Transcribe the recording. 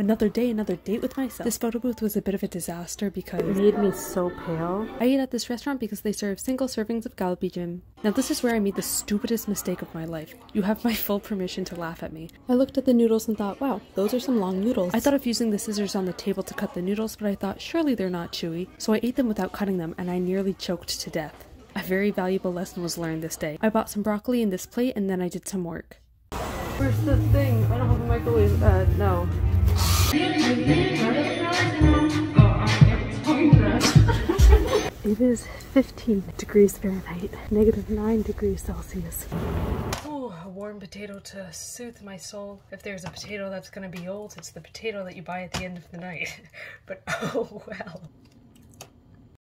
Another day, another date with myself. This photo booth was a bit of a disaster because It made me so pale. I ate at this restaurant because they serve single servings of galbijjim. Now this is where I made the stupidest mistake of my life. You have my full permission to laugh at me. I looked at the noodles and thought, wow, those are some long noodles. I thought of using the scissors on the table to cut the noodles, but I thought surely they're not chewy. So I ate them without cutting them and I nearly choked to death. A very valuable lesson was learned this day. I bought some broccoli in this plate and then I did some work. Where's the thing? I don't have It is 15 degrees Fahrenheit, negative 9 degrees Celsius. Ooh, a warm potato to soothe my soul. If there's a potato that's gonna be old, it's the potato that you buy at the end of the night. but oh well.